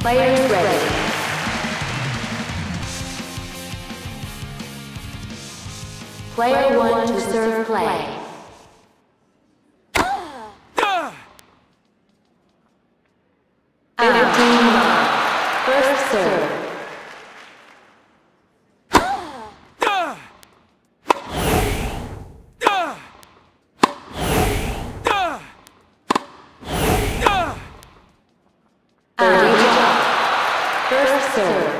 Players ready. Player one to serve play. Fifteen love. First serve. Thirty love. First serve.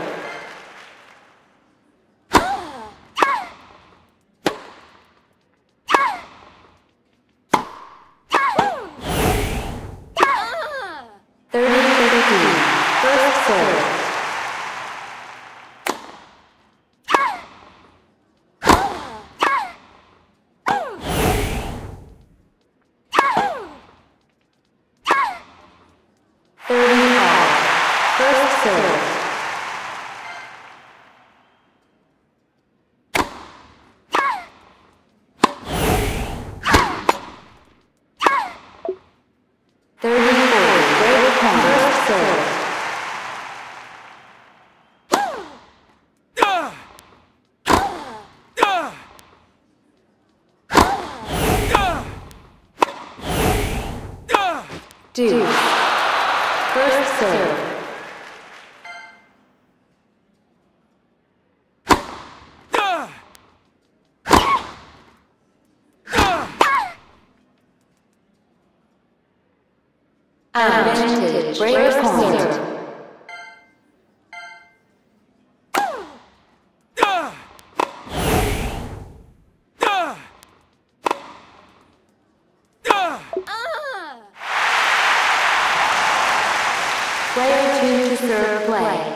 Thirty thirty-two. First serve. Thirty all. First serve. Thirty four. Break point. First serve. Deuce. First serve. Advantage. Break point. Player two to serve play.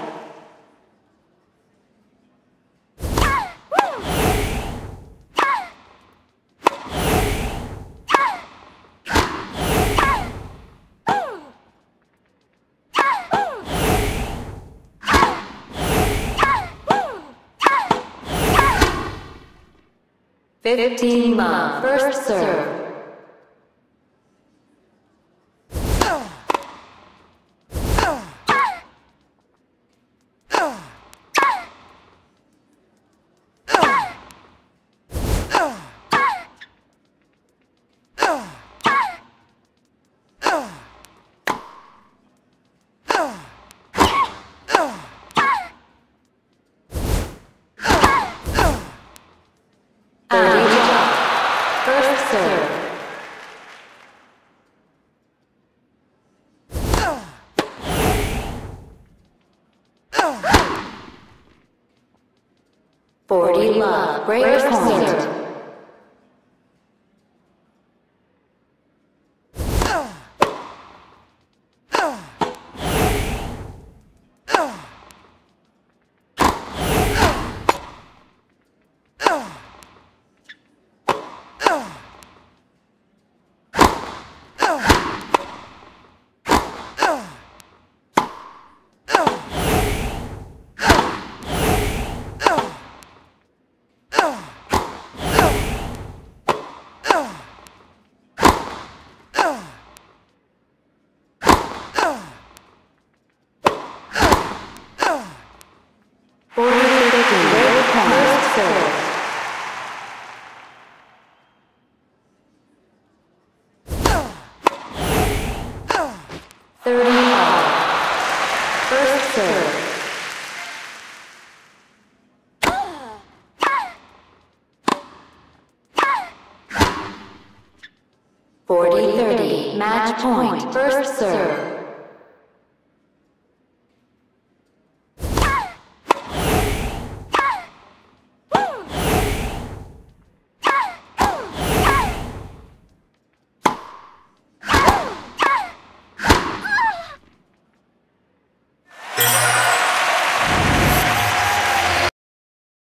Fifteen love. First serve. Serve. Forty love. Break 40-30, match point, first serve.